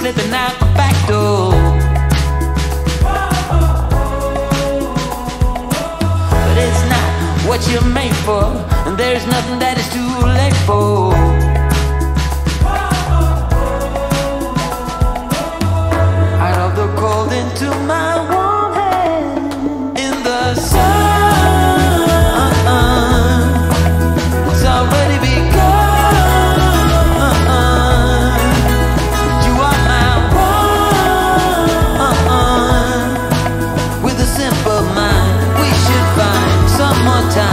slipping out the back door. But it's not what you're made for, and there's nothing that is too late for. more time.